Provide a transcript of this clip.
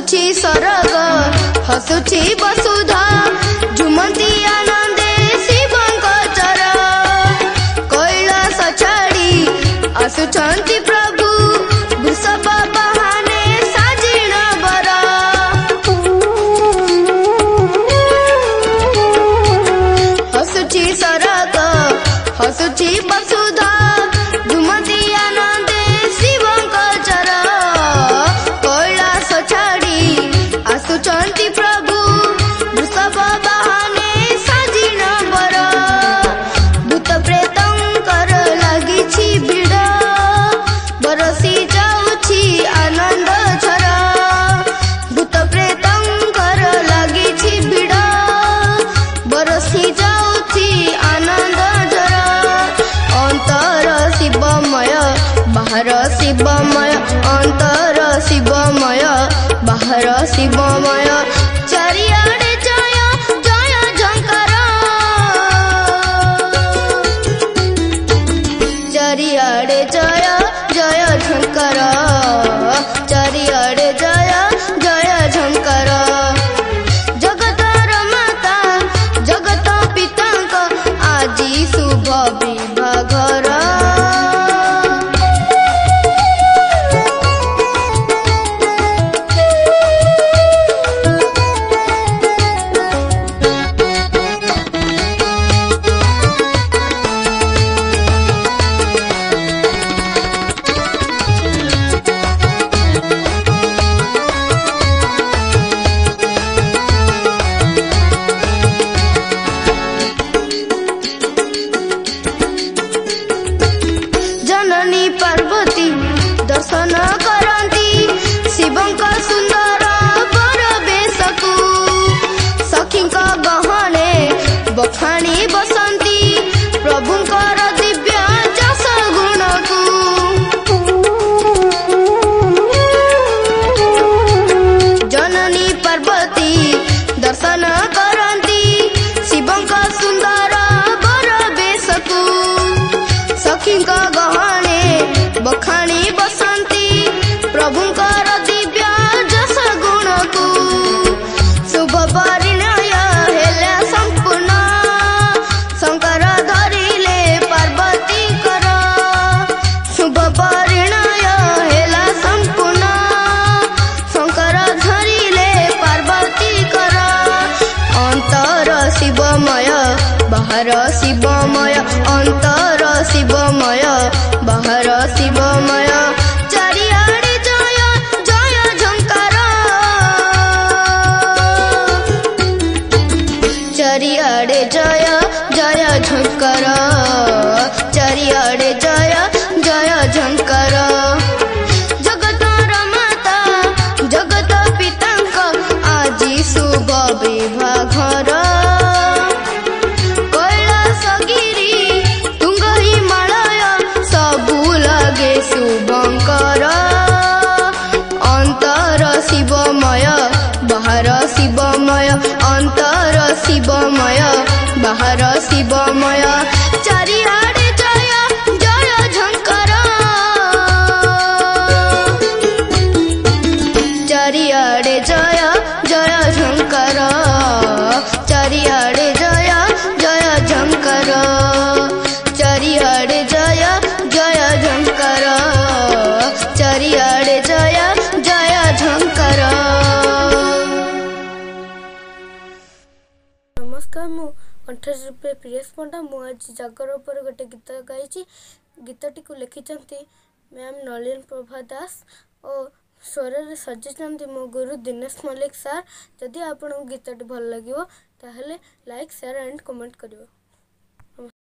हसुची सरोवर हसुची वसुधा ଶିବମୟ ଅନ୍ତର ଶିବମୟ ବାହାର ଶିବମୟ ଚାରିଆଡ଼େ ଜୟ ଜୟ ଝଙ୍କର ଚାରିଆଡ଼େ ଜୟ ଦର୍ଶନ କରନ୍ତି ଶିବଙ୍କ ସୁନ୍ଦର ପରିବେଶକୁ ସଖୀଙ୍କ ଗହଣେ ବଖାଣି ବସନ୍ତି ପ୍ରଭୁଙ୍କର ଦିବ୍ୟ ଯଶ ଗୁଣକୁ ଜନନୀ ପାର୍ବତୀ ଦର୍ଶନ କରନ୍ତି ଶିବଙ୍କ ସୁନ୍ଦର ପରିବେଶକୁ ସଖୀଙ୍କ ଗହଣେ बखाणी बसा ବାହାର ଶିବମୟ ଅନ୍ତର ଶିବମୟ ବାହାର ଶିବମୟ ଚାରିଆଡ଼େ ଜୟ ଜୟ ଝଙ୍କାର ଚାରିଆଡ଼େ ଜୟ ଜୟ ଝଙ୍କାର ଚାରିଆଡ଼େ ଜୟ अठाई रूपए प्रियस पंडा मुझे जगर उपर गोटे गीत गाई गीत को लिखिंट मैम नलीन प्रभा दास और स्वर से सजिंट मो गुरु दिनेश मल्लिक सार जदि आपत भल लगे तेल लाइक सेयार एंड कमेंट कर